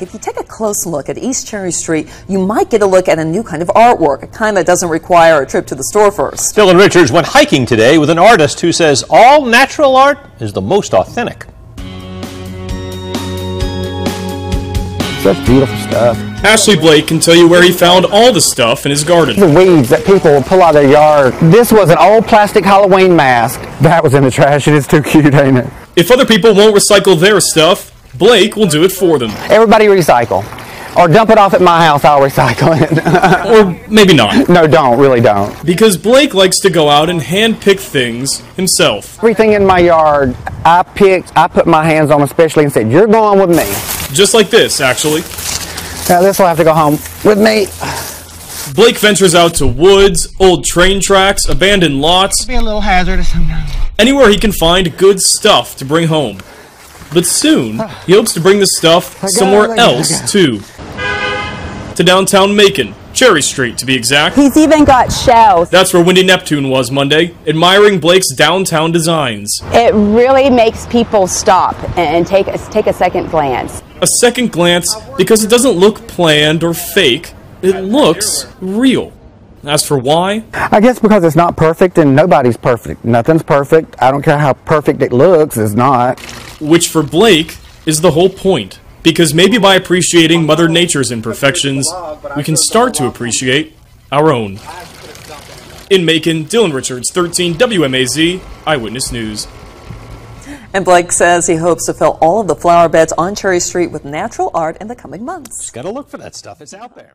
If you take a close look at East Cherry Street, you might get a look at a new kind of artwork, a kind that doesn't require a trip to the store first. Dylan Richards went hiking today with an artist who says all natural art is the most authentic. Such beautiful stuff. Ashley Blake can tell you where he found all the stuff in his garden. The weeds that people will pull out of their yard. This was an old plastic Halloween mask. That was in the trash. It is too cute, ain't it? If other people won't recycle their stuff, Blake will do it for them. Everybody recycle. Or dump it off at my house, I'll recycle it. Or maybe not. no, don't, really don't. Because Blake likes to go out and hand pick things himself. Everything in my yard, I picked, I put my hands on especially and said, you're going with me. Just like this, actually. Now this will have to go home with me. Blake ventures out to woods, old train tracks, abandoned lots, Be a little hazardous sometimes. anywhere he can find good stuff to bring home. But soon, he hopes to bring the stuff somewhere it, I got it, I else too. To downtown Macon, Cherry Street to be exact. He's even got shells. That's where Wendy Neptune was Monday, admiring Blake's downtown designs. It really makes people stop and take a, take a second glance. A second glance because it doesn't look planned or fake, it looks real. As for why, I guess because it's not perfect and nobody's perfect. Nothing's perfect. I don't care how perfect it looks, it's not. Which for Blake is the whole point. Because maybe by appreciating Mother Nature's imperfections, we can start to appreciate our own. In Macon, Dylan Richards, 13 WMAZ, Eyewitness News. And Blake says he hopes to fill all of the flower beds on Cherry Street with natural art in the coming months. Just gotta look for that stuff. It's out there.